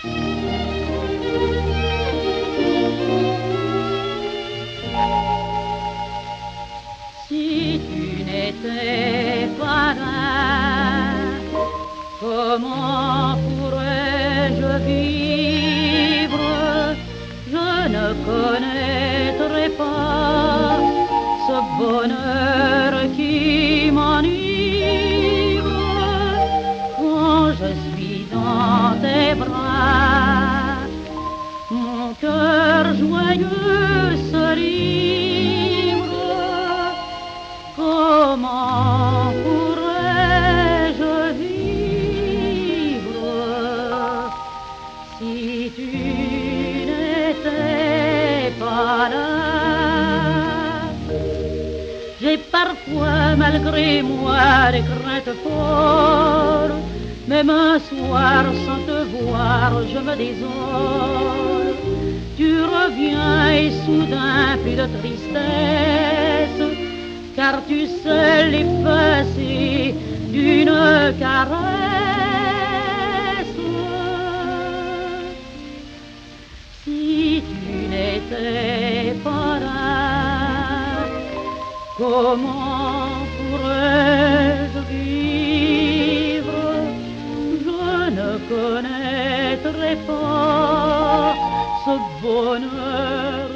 Si tu n'étais pas là, comment pourrais-je vivre? Je ne connaîtrais pas ce bonheur qui m'enivre quand je suis dans tes bras. N'étais pas là J'ai parfois, malgré moi, des craintes folles. Même un soir, sans te voir, je me désole. Tu reviens et soudain, plus de tristesse car tu sais l'effacer d'une caresse. Comment pourrais-je vivre? Je ne connaîtrais pas ce bonheur